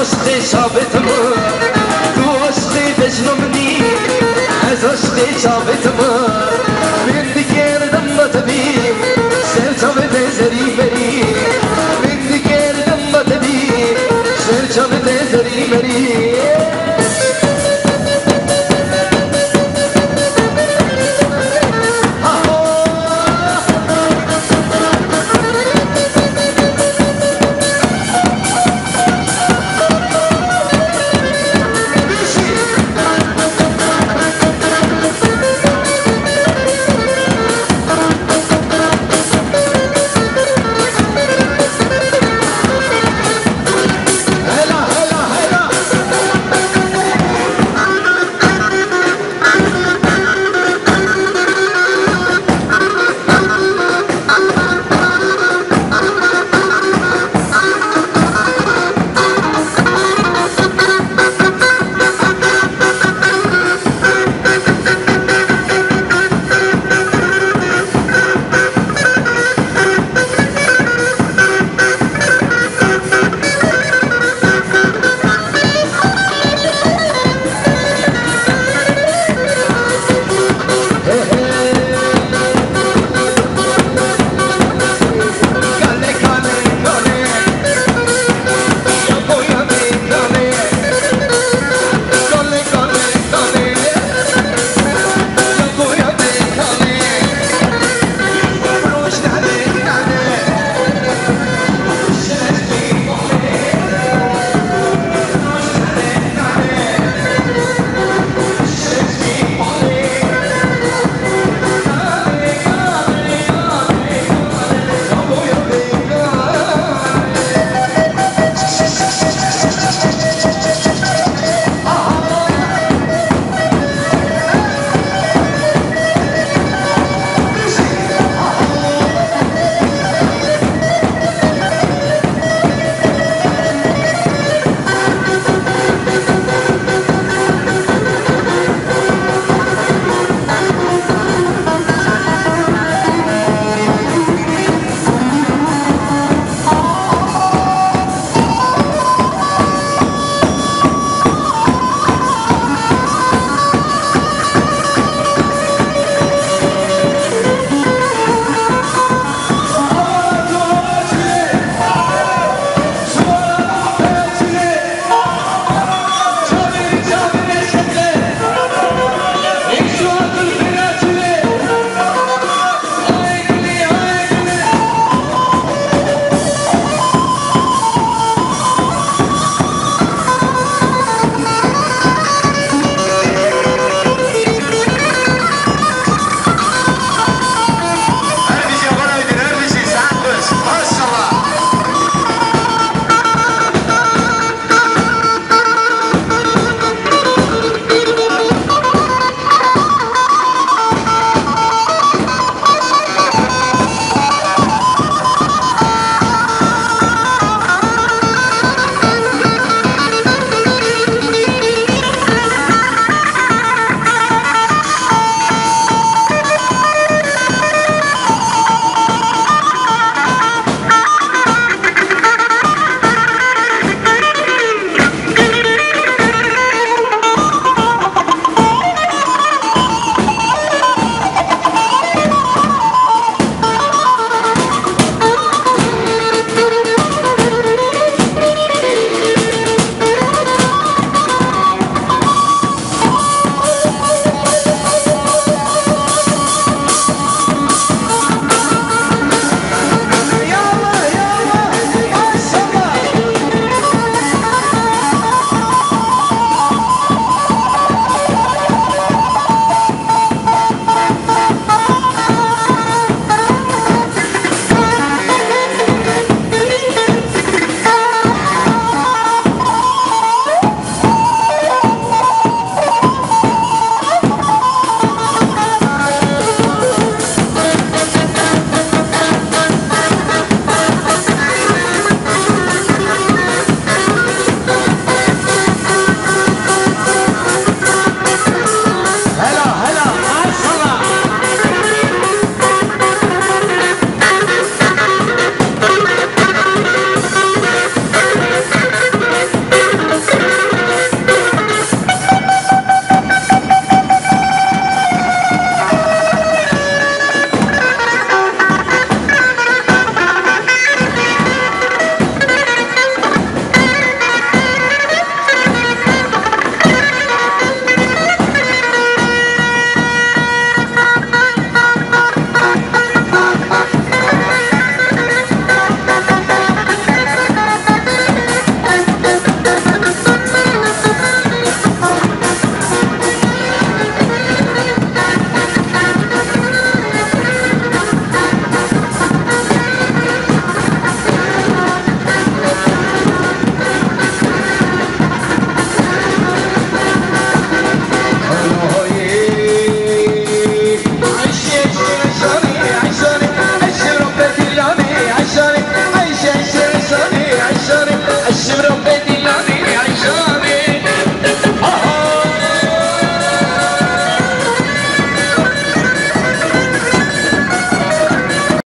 از عشقي شابت ما تو عشقي دجنا مني از عشقي شابت ما من ديكير دم تبي